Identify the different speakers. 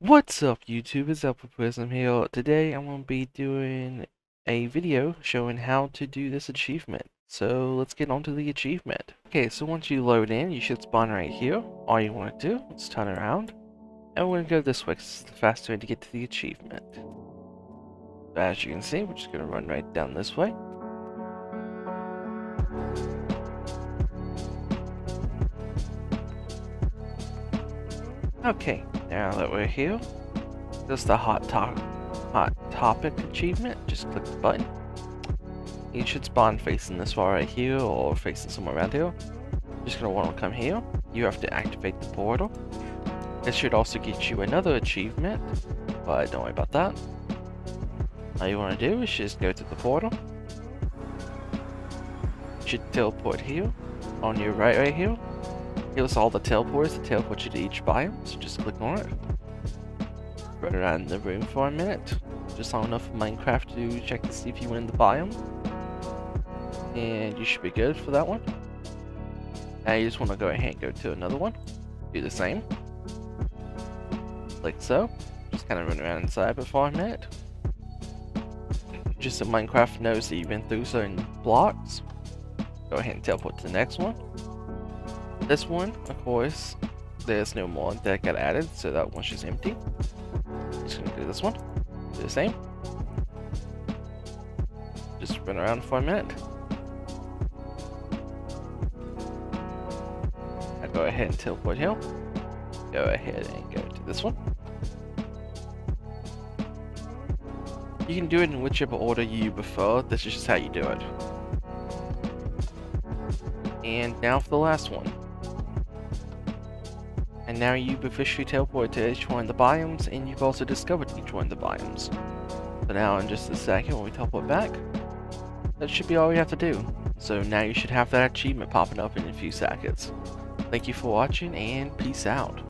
Speaker 1: What's up YouTube, it's Alpha Prism here. Today I'm going to be doing a video showing how to do this achievement. So let's get on to the achievement. Okay, so once you load in, you should spawn right here. All you want to do is turn around. And we're going to go this way because it's the fastest way to get to the achievement. As you can see, we're just going to run right down this way. Okay, now that we're here, is the hot, to hot topic achievement. Just click the button. You should spawn facing this wall right here or facing somewhere around here. Just gonna want to come here. You have to activate the portal. This should also get you another achievement, but don't worry about that. All you want to do is just go to the portal. You should teleport here on your right right here Here's all the teleports to teleport you to each biome, so just click on it. Run around the room for a minute, just long enough for Minecraft to check to see if you win the biome. And you should be good for that one. Now you just want to go ahead and go to another one. Do the same. Like so. Just kind of run around inside for a minute. Just so Minecraft knows that you've been through certain blocks. Go ahead and teleport to the next one. This one, of course, there's no more that got added, so that one's just empty. Just gonna do this one. Do the same. Just run around for a minute. Now go ahead and teleport here. Go ahead and go to this one. You can do it in whichever order you prefer, this is just how you do it. And now for the last one. And now you've officially teleported to each one of the biomes, and you've also discovered each one of the biomes. So now in just a second, when we teleport back, that should be all we have to do. So now you should have that achievement popping up in a few seconds. Thank you for watching, and peace out.